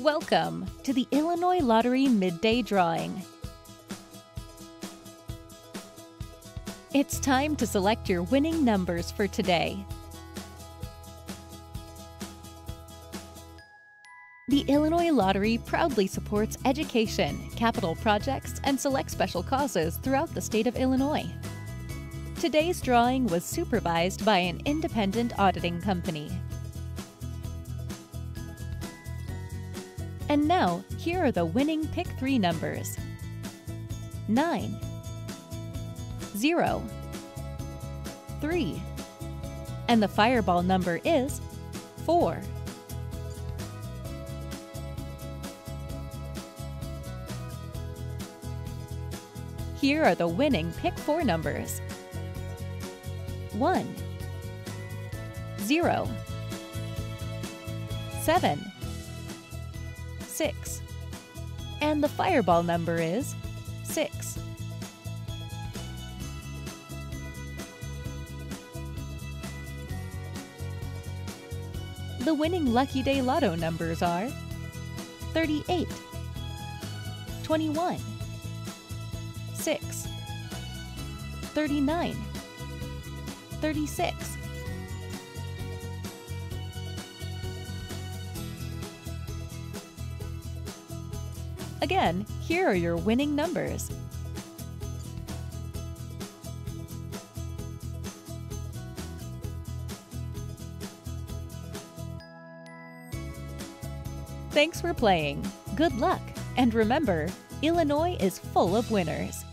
Welcome to the Illinois Lottery Midday Drawing. It's time to select your winning numbers for today. The Illinois Lottery proudly supports education, capital projects, and select special causes throughout the state of Illinois. Today's drawing was supervised by an independent auditing company. And now, here are the winning Pick 3 numbers. 9, 0, 3, and the fireball number is 4. Here are the winning Pick 4 numbers. 1, 0, 7, 6. And the fireball number is 6. The winning Lucky Day Lotto numbers are 38, 21, 6, 39, 36, Again, here are your winning numbers. Thanks for playing. Good luck. And remember, Illinois is full of winners.